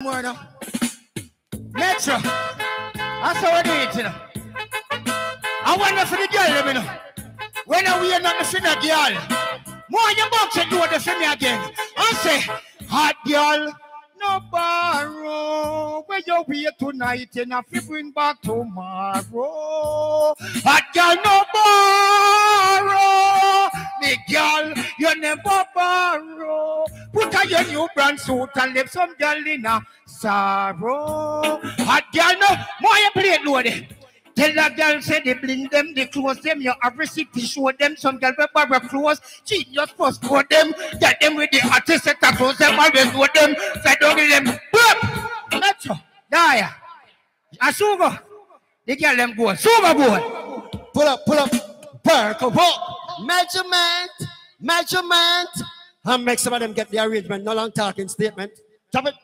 more now. Metro. That's how I do it, you know. I wonder for the girl, you know. When are we not the girl? More you box and do for me again. I say, hot girl. No borrow, where you wait tonight and if you bring back tomorrow. Hot girl, no borrow. Me girl, you never borrow. Put your new brand suit and leave some girl in a sorrow. Hot girl, no, more you play it loaded. Tell that girl say they bling them, they close them, you have receipt to show them. Some girl will borrow clothes, genius post for them, get them with the artist set of clothes, them always with them, fed on them, boom! Metro, there. A ah, sugar. The girl them go, sugar boy. Pull up, pull up. Work up. Measurement, measurement. And make some of them get the arrangement. No long talking statement. Drop it.